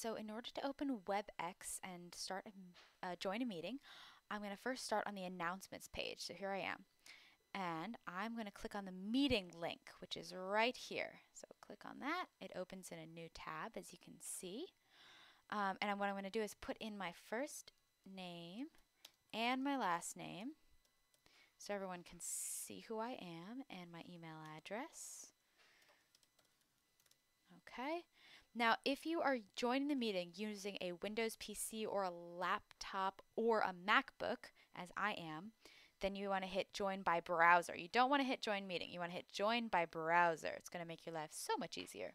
so in order to open Webex and start a, uh, join a meeting, I'm going to first start on the announcements page. So here I am. And I'm going to click on the meeting link, which is right here. So click on that. It opens in a new tab, as you can see. Um, and what I'm going to do is put in my first name and my last name so everyone can see who I am and my email address. Okay. Now, if you are joining the meeting using a Windows PC or a laptop or a MacBook, as I am, then you want to hit join by browser. You don't want to hit join meeting. You want to hit join by browser. It's going to make your life so much easier.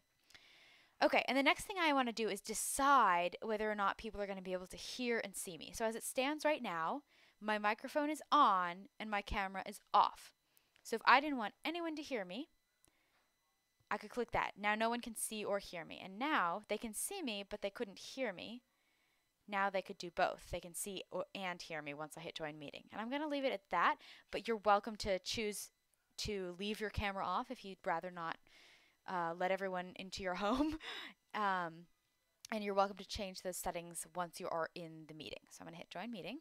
Okay, and the next thing I want to do is decide whether or not people are going to be able to hear and see me. So as it stands right now, my microphone is on and my camera is off. So if I didn't want anyone to hear me, I could click that. Now no one can see or hear me. And now they can see me, but they couldn't hear me. Now they could do both. They can see and hear me once I hit join meeting. And I'm going to leave it at that, but you're welcome to choose to leave your camera off if you'd rather not uh, let everyone into your home. um, and you're welcome to change those settings once you are in the meeting. So I'm going to hit join meeting.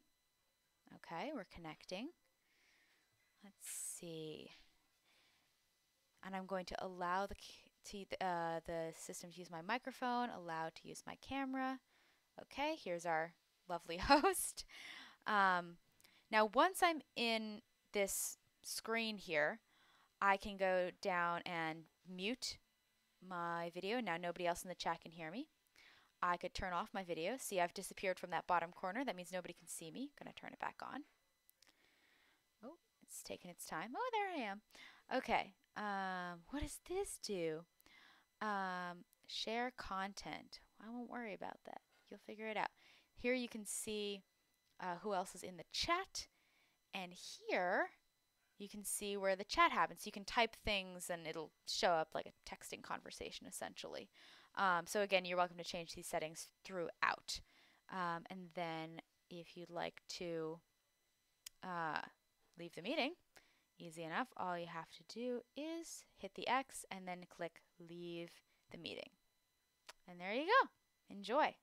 Okay, we're connecting. Let's see. And I'm going to allow the, to, uh, the system to use my microphone, allow to use my camera. Okay, here's our lovely host. Um, now, once I'm in this screen here, I can go down and mute my video. Now nobody else in the chat can hear me. I could turn off my video. See, I've disappeared from that bottom corner. That means nobody can see me. Gonna turn it back on. Oh, it's taking its time. Oh, there I am. Okay, um, what does this do? Um, share content. I won't worry about that. You'll figure it out. Here you can see uh, who else is in the chat. And here you can see where the chat happens. You can type things and it'll show up like a texting conversation essentially. Um, so again, you're welcome to change these settings throughout. Um, and then if you'd like to uh, leave the meeting, easy enough, all you have to do is hit the X and then click leave the meeting. And there you go. Enjoy.